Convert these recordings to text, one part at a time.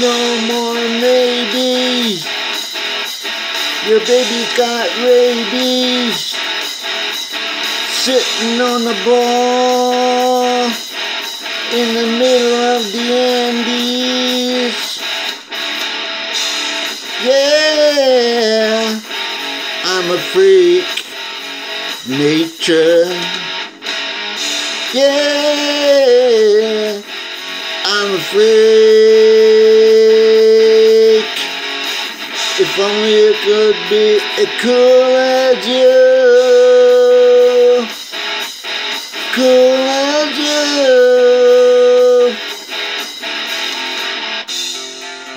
no more maybe. Your baby got rabies. Sitting on the ball in the middle of the Andes. Yeah, I'm a freak. Nature. Yeah, I'm a freak. If only it could be as cool as you. Cool as you.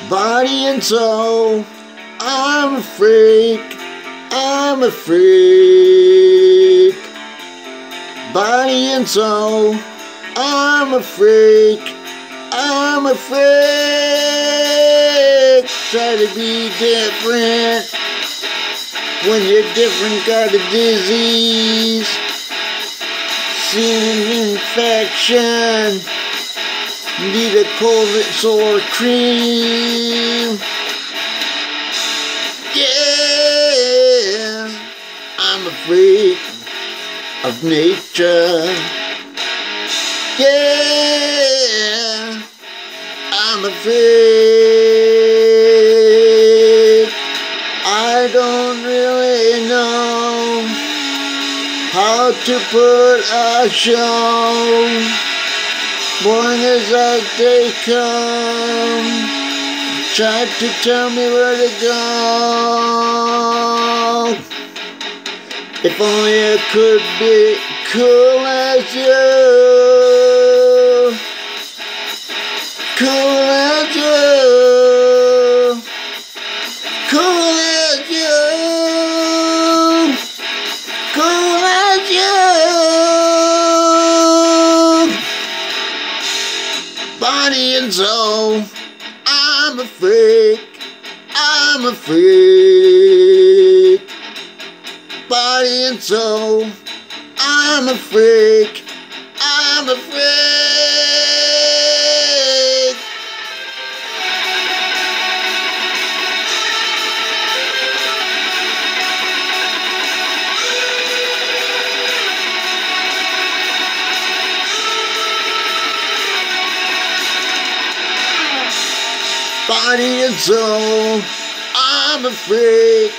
Body and soul. I'm a freak. I'm a freak. Body and soul. I'm a freak. I'm a freak. Try to be different. When you're different, got a disease. Skin infection. Need a cold sore cream. Yeah, I'm a freak of nature. Yeah, I'm a freak. Don't really know how to put a show. Born as I they come, try to tell me where to go. If only it could be cool as you. Body and soul. I'm a freak. I'm a freak. Body and soul. I'm a freak. I'm a freak. Body and soul. I'm a freak.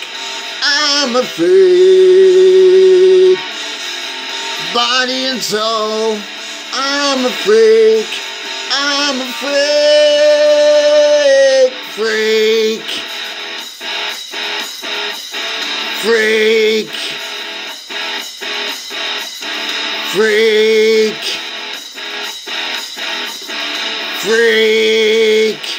I'm a freak. Body and soul. I'm a freak. I'm a freak. Freak. Freak. Freak. Freak.